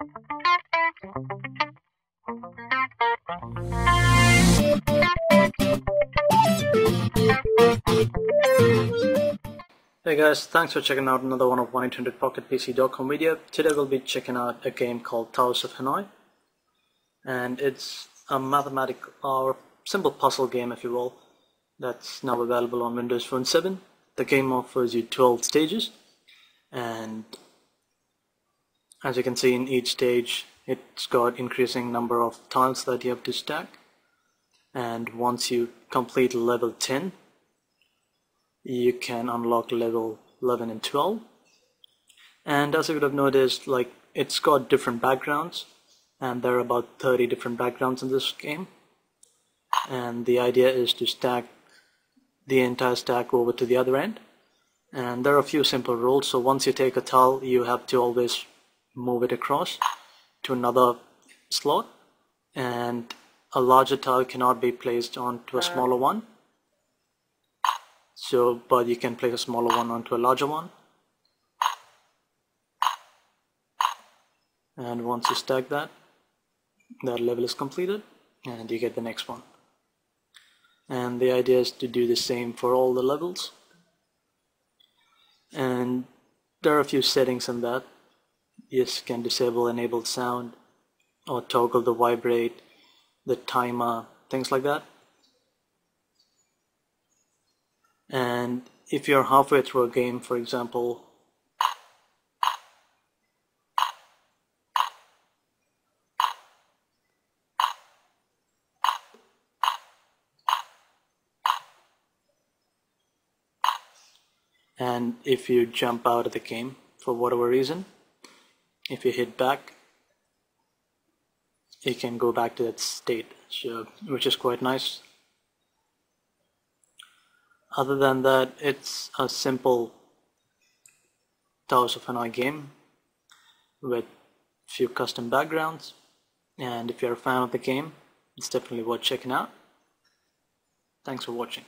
Hey guys, thanks for checking out another one of 1-800-PocketPC.com video. Today we'll be checking out a game called Towers of Hanoi. And it's a mathematical or simple puzzle game if you will that's now available on Windows Phone 7. The game offers you 12 stages and as you can see in each stage it's got increasing number of tiles that you have to stack. And once you complete level 10 you can unlock level 11 and 12 and as you would have noticed like it's got different backgrounds and there are about 30 different backgrounds in this game. And the idea is to stack the entire stack over to the other end. And there are a few simple rules. So once you take a tile you have to always move it across to another slot and a larger tile cannot be placed onto a smaller one. So but you can place a smaller one onto a larger one. And once you stack that that level is completed and you get the next one. And the idea is to do the same for all the levels. And there are a few settings in that yes can disable enabled sound or toggle the vibrate the timer things like that. And if you're halfway through a game for example and if you jump out of the game for whatever reason if you hit back you can go back to that state which is quite nice. Other than that it's a simple Towers of Hanoi game with few custom backgrounds and if you're a fan of the game it's definitely worth checking out. Thanks for watching